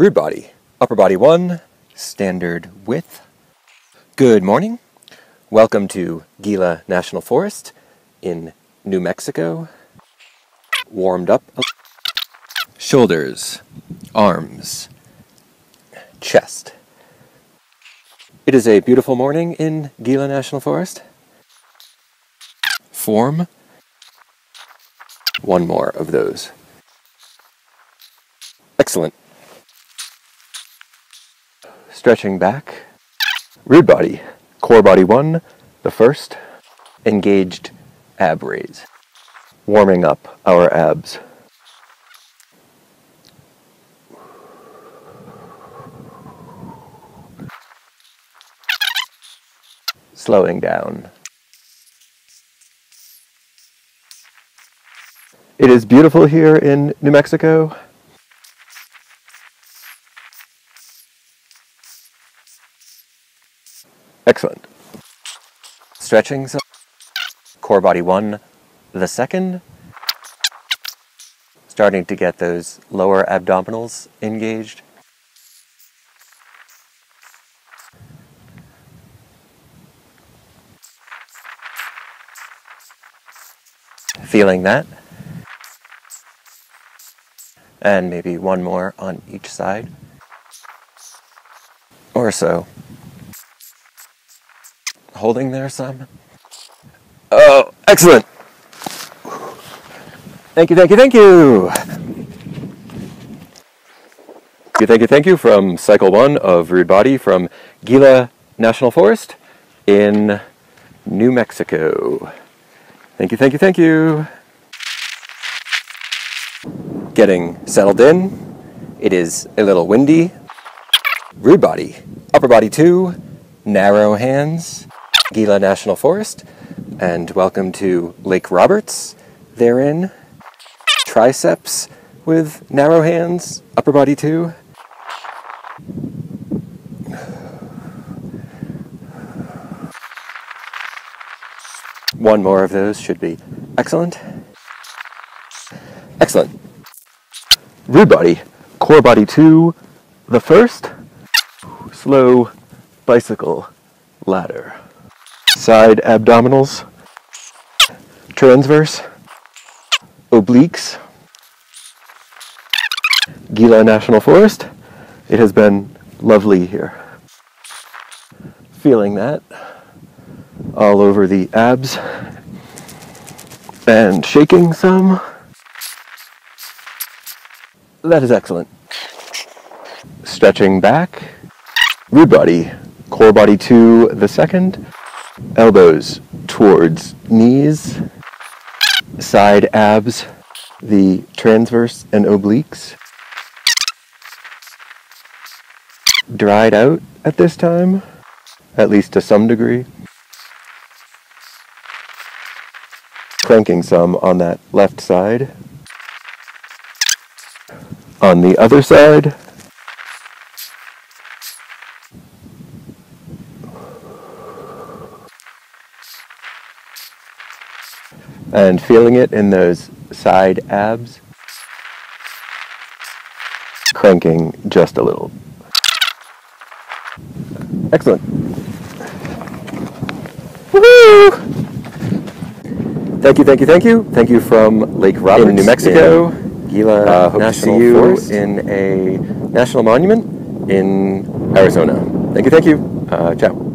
RudeBody, upper body one, standard width. Good morning. Welcome to Gila National Forest in New Mexico. Warmed up. Shoulders, arms, chest. It is a beautiful morning in Gila National Forest. Form. One more of those. Excellent. Stretching back. RudeBody. Core body one, the first. Engaged ab raise. Warming up our abs. Slowing down. It is beautiful here in New Mexico. Excellent. Stretching. Core body one, the second. Starting to get those lower abdominals engaged. Feeling that. And maybe one more on each side. Or so holding there some. Oh, excellent. Thank you, thank you, thank you. Thank you, thank you, thank you from Cycle 1 of RudeBody from Gila National Forest in New Mexico. Thank you, thank you, thank you. Getting settled in. It is a little windy. RudeBody, Upper Body 2, narrow hands. Gila National Forest, and welcome to Lake Roberts. Therein, triceps with narrow hands, upper body two. One more of those should be excellent. Excellent. Rear body, core body two, the first, slow bicycle ladder side abdominals, transverse, obliques, Gila National Forest. It has been lovely here. Feeling that all over the abs and shaking some. That is excellent. Stretching back, RudeBody, core body two the second, elbows towards knees, side abs, the transverse and obliques. Dried out at this time, at least to some degree. Cranking some on that left side. On the other side, and feeling it in those side abs. Cranking just a little. Excellent. Woo! Thank you, thank you, thank you. Thank you from Lake Roberts in New Mexico. Gila uh, hope National to see you Forest. in a national monument in Arizona. Thank you, thank you. Uh, ciao.